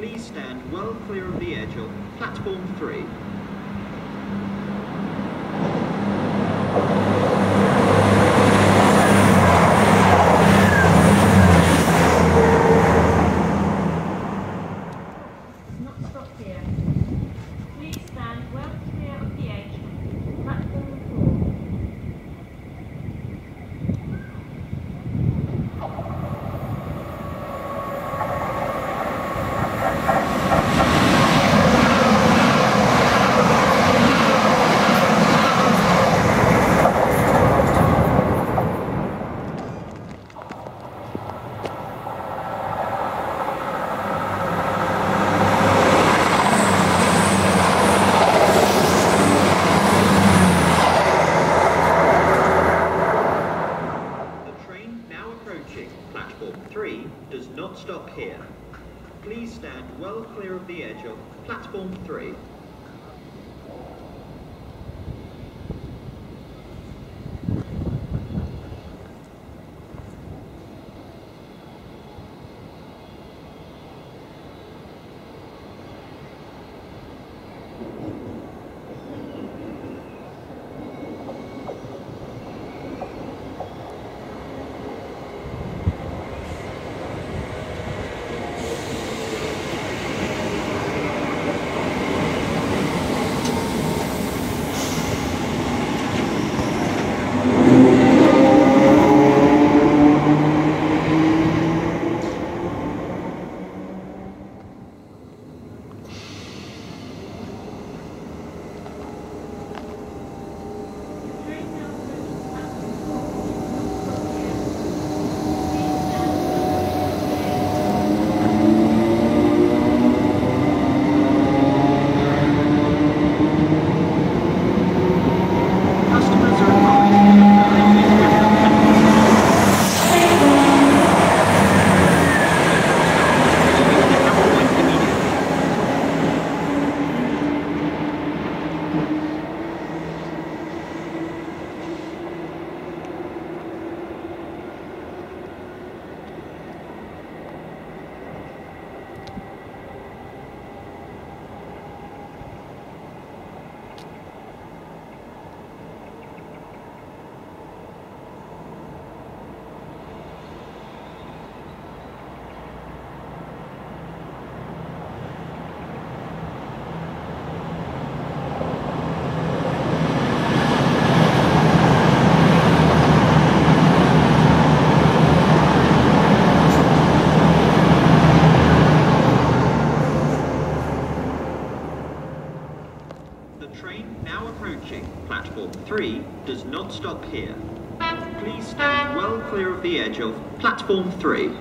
Please stand well clear of the edge of platform three. stop here. Please stand well clear of the edge of platform three.